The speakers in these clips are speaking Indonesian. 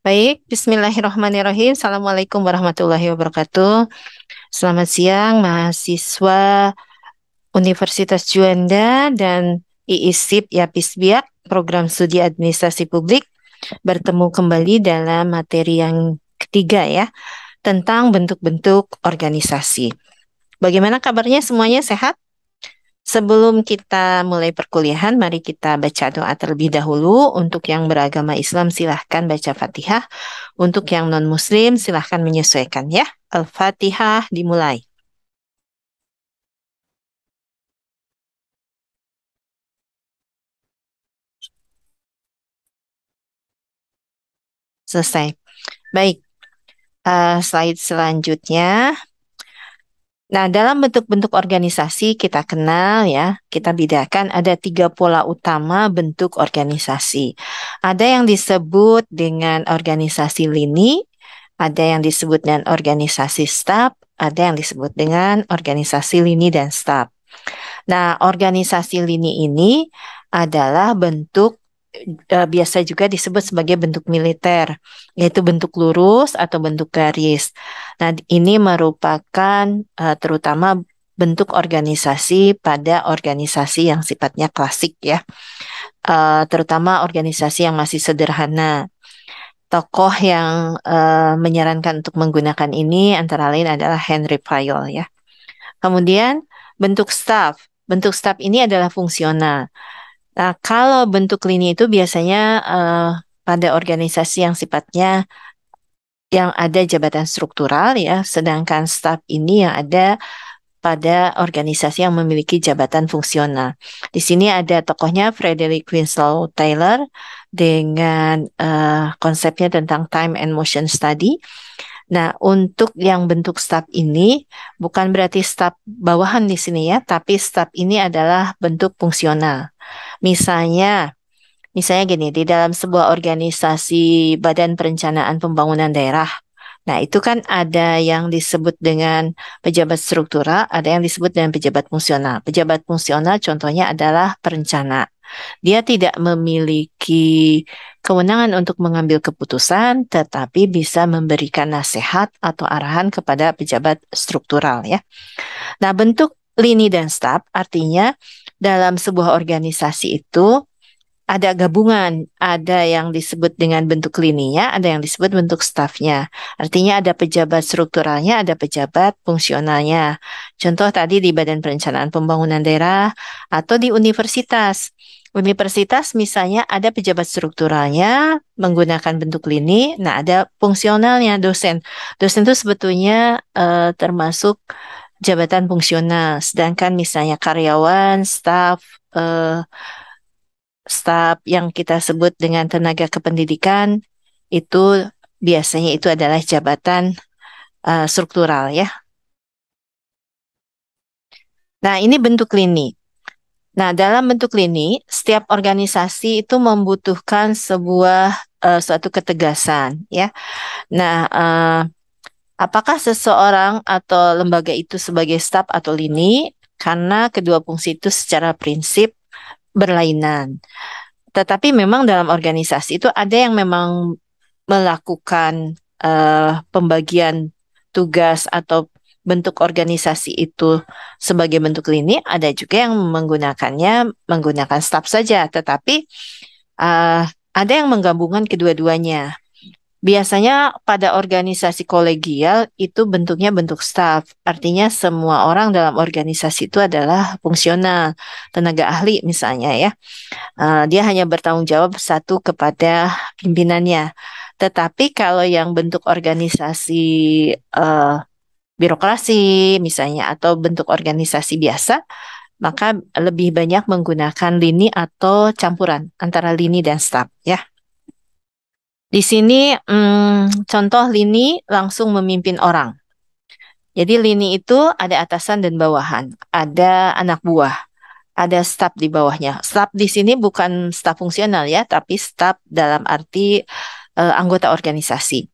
Baik, Bismillahirrahmanirrahim. Assalamualaikum warahmatullahi wabarakatuh. Selamat siang, mahasiswa Universitas Juanda dan IISIP Yapisbiak, Program Studi Administrasi Publik, bertemu kembali dalam materi yang ketiga ya, tentang bentuk-bentuk organisasi. Bagaimana kabarnya semuanya sehat? Sebelum kita mulai perkuliahan, mari kita baca doa terlebih dahulu. Untuk yang beragama Islam, silahkan baca Fatihah. Untuk yang non-Muslim, silahkan menyesuaikan ya. Al-Fatihah dimulai. Selesai. Baik. Uh, slide selanjutnya. Nah, dalam bentuk-bentuk organisasi kita kenal ya, kita bedakan ada tiga pola utama bentuk organisasi. Ada yang disebut dengan organisasi lini, ada yang disebut dengan organisasi staf, ada yang disebut dengan organisasi lini dan staf. Nah, organisasi lini ini adalah bentuk uh, biasa juga disebut sebagai bentuk militer, yaitu bentuk lurus atau bentuk garis. Nah, ini merupakan uh, terutama bentuk organisasi pada organisasi yang sifatnya klasik ya, uh, terutama organisasi yang masih sederhana. Tokoh yang uh, menyarankan untuk menggunakan ini antara lain adalah Henry Fayol ya. Kemudian bentuk staff. Bentuk staff ini adalah fungsional. Nah, kalau bentuk lini itu biasanya uh, pada organisasi yang sifatnya yang ada jabatan struktural ya, sedangkan staf ini yang ada pada organisasi yang memiliki jabatan fungsional. Di sini ada tokohnya Frederick Winslow Taylor dengan uh, konsepnya tentang time and motion study. Nah, untuk yang bentuk staf ini bukan berarti staf bawahan di sini ya, tapi staf ini adalah bentuk fungsional. Misalnya, misalnya gini, di dalam sebuah organisasi Badan Perencanaan Pembangunan Daerah, nah itu kan ada yang disebut dengan pejabat struktural, ada yang disebut dengan pejabat fungsional. Pejabat fungsional contohnya adalah perencana. Dia tidak memiliki kewenangan untuk mengambil keputusan, tetapi bisa memberikan nasihat atau arahan kepada pejabat struktural ya. Nah, bentuk lini dan staf artinya dalam sebuah organisasi itu ada gabungan, ada yang disebut dengan bentuk lininya, ada yang disebut bentuk stafnya. Artinya ada pejabat strukturalnya, ada pejabat fungsionalnya. Contoh tadi di Badan Perencanaan Pembangunan Daerah atau di universitas. Universitas misalnya ada pejabat strukturalnya menggunakan bentuk lini, nah ada fungsionalnya dosen. Dosen itu sebetulnya uh, termasuk jabatan fungsional, sedangkan misalnya karyawan, staf, eh, staf yang kita sebut dengan tenaga kependidikan itu biasanya itu adalah jabatan uh, struktural ya. Nah, ini bentuk lini. Nah, dalam bentuk lini, setiap organisasi itu membutuhkan sebuah uh, suatu ketegasan ya. Nah, uh, apakah seseorang atau lembaga itu sebagai staf atau lini karena kedua fungsi itu secara prinsip berlainan. Tetapi memang dalam organisasi itu ada yang memang melakukan uh, pembagian tugas atau bentuk organisasi itu sebagai bentuk lini, ada juga yang menggunakannya menggunakan staf saja, tetapi uh, ada yang menggabungkan kedua-duanya. Biasanya pada organisasi kolegial itu bentuknya bentuk staff. Artinya semua orang dalam organisasi itu adalah fungsional, tenaga ahli misalnya ya. Uh, dia hanya bertanggung jawab satu kepada pimpinannya. Tetapi kalau yang bentuk organisasi uh, birokrasi misalnya atau bentuk organisasi biasa, maka lebih banyak menggunakan lini atau campuran antara lini dan staff ya. Di sini hmm, contoh lini langsung memimpin orang. Jadi lini itu ada atasan dan bawahan, ada anak buah, ada staf di bawahnya. Staf di sini bukan staf fungsional ya, tapi staf dalam arti uh, anggota organisasi.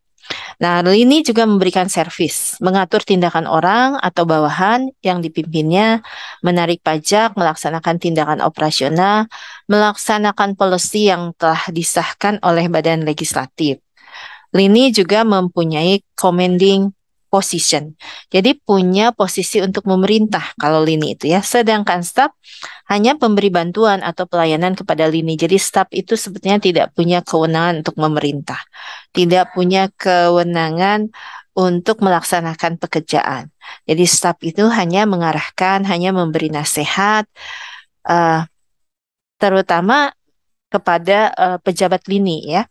Nah, ini juga memberikan servis, mengatur tindakan orang atau bawahan yang dipimpinnya, menarik pajak, melaksanakan tindakan operasional, melaksanakan policy yang telah disahkan oleh badan legislatif. Lini juga mempunyai commanding position. Jadi punya posisi untuk memerintah kalau lini itu ya. Sedangkan staff hanya pemberi bantuan atau pelayanan kepada lini. Jadi staff itu sebetulnya tidak punya kewenangan untuk memerintah. Tidak punya kewenangan untuk melaksanakan pekerjaan. Jadi staff itu hanya mengarahkan, hanya memberi nasihat, uh, terutama kepada uh, pejabat lini ya.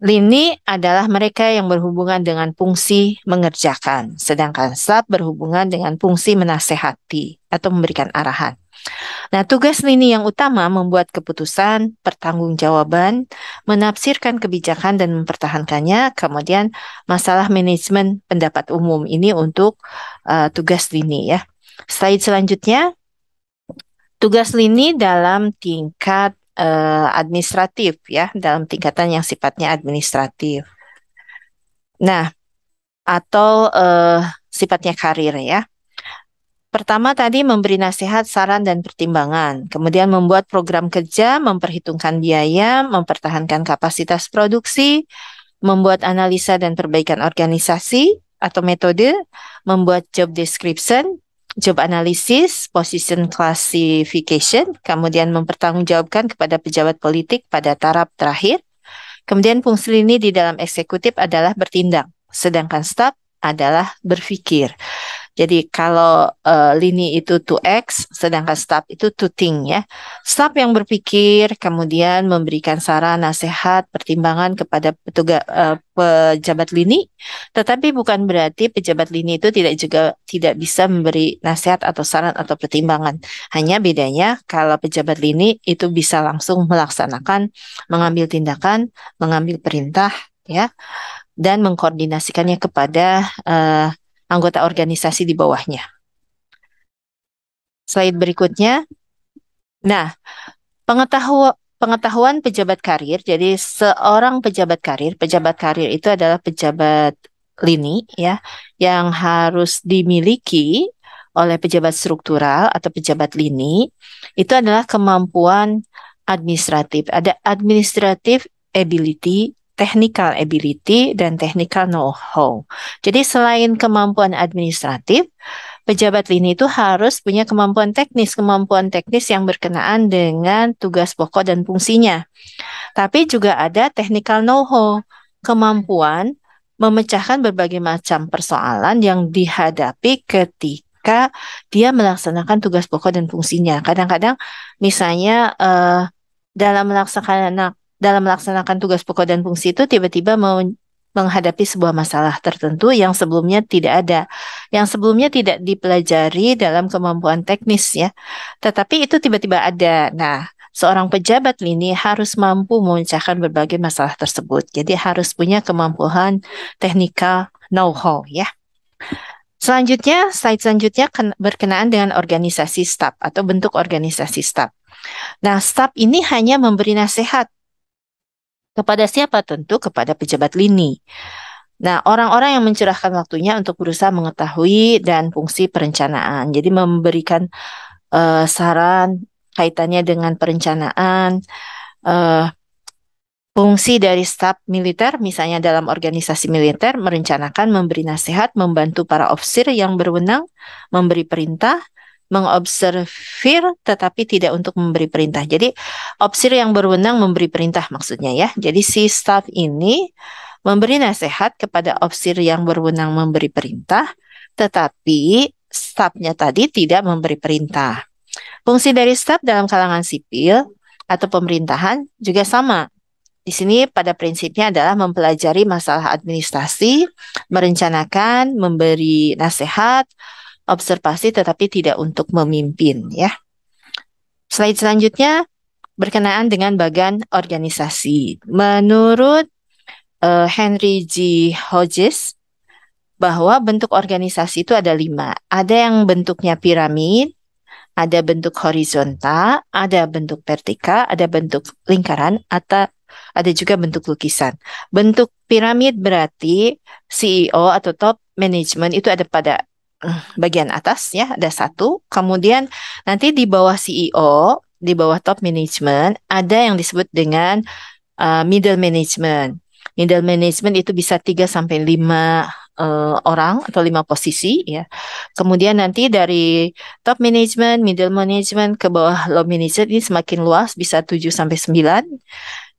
Lini adalah mereka yang berhubungan dengan fungsi mengerjakan, sedangkan staff berhubungan dengan fungsi menasehati atau memberikan arahan. Nah, tugas lini yang utama membuat keputusan, pertanggungjawaban, menafsirkan kebijakan dan mempertahankannya, kemudian masalah manajemen pendapat umum ini untuk uh, tugas lini ya. Slide selanjutnya, tugas lini dalam tingkat uh, administratif ya, dalam tingkatan yang sifatnya administratif. Nah, atau uh, sifatnya karir ya. Pertama tadi memberi nasihat, saran, dan pertimbangan. Kemudian membuat program kerja, memperhitungkan biaya, mempertahankan kapasitas produksi, membuat analisa dan perbaikan organisasi atau metode, membuat job description, job analysis, position classification, kemudian mempertanggungjawabkan kepada pejabat politik pada taraf terakhir. Kemudian fungsi ini di dalam eksekutif adalah bertindak, sedangkan staff adalah berpikir. Jadi kalau uh, lini itu to X, sedangkan staff itu to think ya. Staff yang berpikir, kemudian memberikan saran, nasihat, pertimbangan kepada petugas uh, pejabat lini, tetapi bukan berarti pejabat lini itu tidak juga tidak bisa memberi nasihat atau saran atau pertimbangan. Hanya bedanya kalau pejabat lini itu bisa langsung melaksanakan, mengambil tindakan, mengambil perintah ya dan mengkoordinasikannya kepada uh, anggota organisasi di bawahnya. Slide berikutnya. Nah, pengetahuan pengetahuan pejabat karir. Jadi seorang pejabat karir, pejabat karir itu adalah pejabat lini ya yang harus dimiliki oleh pejabat struktural atau pejabat lini itu adalah kemampuan administratif. Ada administrative ability technical ability dan technical know-how. Jadi selain kemampuan administratif, pejabat lini itu harus punya kemampuan teknis, kemampuan teknis yang berkenaan dengan tugas pokok dan fungsinya. Tapi juga ada technical know-how, kemampuan memecahkan berbagai macam persoalan yang dihadapi ketika dia melaksanakan tugas pokok dan fungsinya. Kadang-kadang misalnya uh, dalam melaksanakan dalam melaksanakan tugas pokok dan fungsi itu tiba-tiba mau menghadapi sebuah masalah tertentu yang sebelumnya tidak ada, yang sebelumnya tidak dipelajari dalam kemampuan teknis ya, tetapi itu tiba-tiba ada. Nah, seorang pejabat lini harus mampu memecahkan berbagai masalah tersebut. Jadi harus punya kemampuan teknikal know-how ya. Selanjutnya, slide selanjutnya berkenaan dengan organisasi staff atau bentuk organisasi staff. Nah, staff ini hanya memberi nasihat kepada siapa? Tentu kepada pejabat lini. Nah, orang-orang yang mencurahkan waktunya untuk berusaha mengetahui dan fungsi perencanaan. Jadi memberikan uh, saran kaitannya dengan perencanaan, uh, fungsi dari staf militer, misalnya dalam organisasi militer, merencanakan, memberi nasihat, membantu para ofisir yang berwenang, memberi perintah, mengobservir tetapi tidak untuk memberi perintah. Jadi obsir yang berwenang memberi perintah maksudnya ya. Jadi si staff ini memberi nasihat kepada obsir yang berwenang memberi perintah, tetapi stafnya tadi tidak memberi perintah. Fungsi dari staf dalam kalangan sipil atau pemerintahan juga sama. Di sini pada prinsipnya adalah mempelajari masalah administrasi, merencanakan, memberi nasihat, observasi tetapi tidak untuk memimpin ya. Slide selanjutnya berkenaan dengan bagan organisasi. Menurut uh, Henry G. Hodges bahwa bentuk organisasi itu ada lima. Ada yang bentuknya piramid, ada bentuk horizontal, ada bentuk vertikal, ada bentuk lingkaran, atau ada juga bentuk lukisan. Bentuk piramid berarti CEO atau top management itu ada pada bagian atas ya ada satu. Kemudian nanti di bawah CEO, di bawah top management ada yang disebut dengan uh, middle management. Middle management itu bisa 3 sampai 5 uh, orang atau lima posisi ya. Kemudian nanti dari top management, middle management ke bawah low management ini semakin luas bisa 7 sampai 9.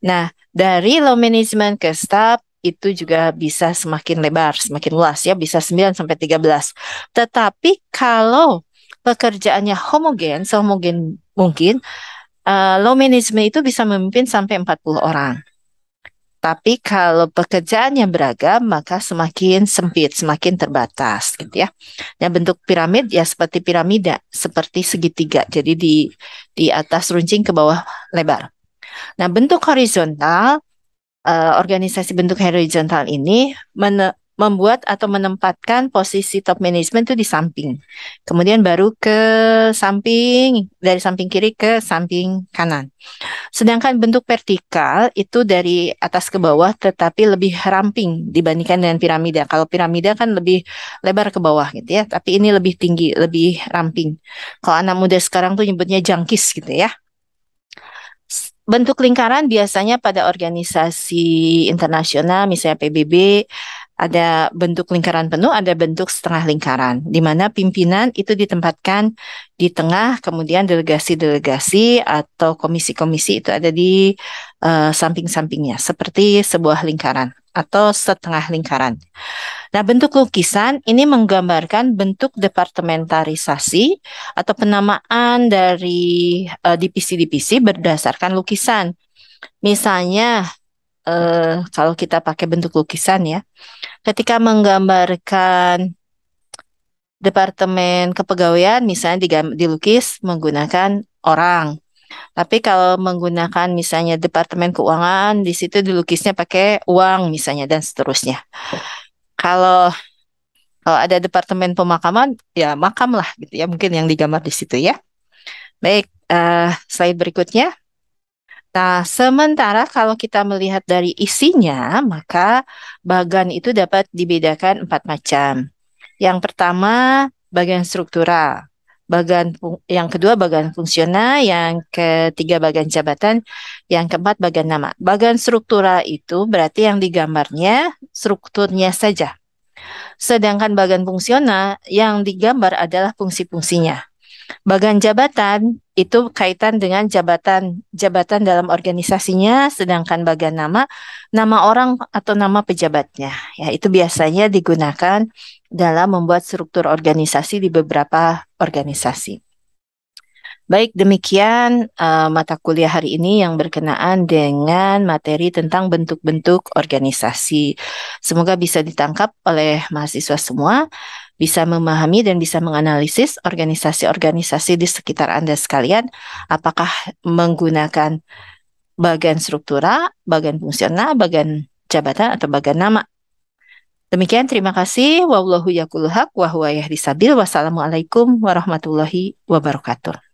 Nah, dari low management ke staff itu juga bisa semakin lebar, semakin luas ya, bisa 9 sampai 13. Tetapi kalau pekerjaannya homogen, sehomogen mungkin, uh, low management itu bisa memimpin sampai 40 orang. Tapi kalau pekerjaannya beragam, maka semakin sempit, semakin terbatas, gitu ya. Nah, bentuk piramid ya seperti piramida, seperti segitiga. Jadi di di atas runcing ke bawah lebar. Nah, bentuk horizontal, uh, organisasi bentuk horizontal ini membuat atau menempatkan posisi top management itu di samping. Kemudian baru ke samping, dari samping kiri ke samping kanan. Sedangkan bentuk vertikal itu dari atas ke bawah tetapi lebih ramping dibandingkan dengan piramida. Kalau piramida kan lebih lebar ke bawah gitu ya, tapi ini lebih tinggi, lebih ramping. Kalau anak muda sekarang tuh nyebutnya jangkis gitu ya. Bentuk lingkaran biasanya pada organisasi internasional, misalnya PBB, ada bentuk lingkaran penuh, ada bentuk setengah lingkaran, di mana pimpinan itu ditempatkan di tengah, kemudian delegasi-delegasi atau komisi-komisi itu ada di uh, samping-sampingnya, seperti sebuah lingkaran atau setengah lingkaran. Nah, bentuk lukisan ini menggambarkan bentuk departementarisasi atau penamaan dari uh, divisi-divisi berdasarkan lukisan. Misalnya, uh, kalau kita pakai bentuk lukisan ya, ketika menggambarkan departemen kepegawaian misalnya dilukis menggunakan orang. Tapi kalau menggunakan misalnya departemen keuangan di situ dilukisnya pakai uang misalnya dan seterusnya. Kalau kalau ada departemen pemakaman ya makam lah gitu ya mungkin yang digambar di situ ya. Baik, uh, slide berikutnya. Nah, sementara kalau kita melihat dari isinya, maka bagan itu dapat dibedakan empat macam. Yang pertama, bagian struktural. Bagian yang kedua bagian fungsional, yang ketiga bagian jabatan, yang keempat bagian nama. Bagian struktural itu berarti yang digambarnya strukturnya saja. Sedangkan bagian fungsional yang digambar adalah fungsi-fungsinya. Bagian jabatan itu kaitan dengan jabatan jabatan dalam organisasinya, sedangkan bagian nama nama orang atau nama pejabatnya. Ya, itu biasanya digunakan dalam membuat struktur organisasi di beberapa organisasi. Baik, demikian uh, mata kuliah hari ini yang berkenaan dengan materi tentang bentuk-bentuk organisasi. Semoga bisa ditangkap oleh mahasiswa semua bisa memahami dan bisa menganalisis organisasi-organisasi di sekitar Anda sekalian, apakah menggunakan bagian struktural, bagian fungsional, bagian jabatan, atau bagian nama. Demikian, terima kasih. Wallahu yakuluhak wa huwa yahdisabil. Wassalamualaikum warahmatullahi wabarakatuh.